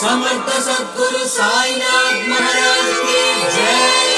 समर्थ सदगुरु साईनाथ महाराज की जय।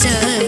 सर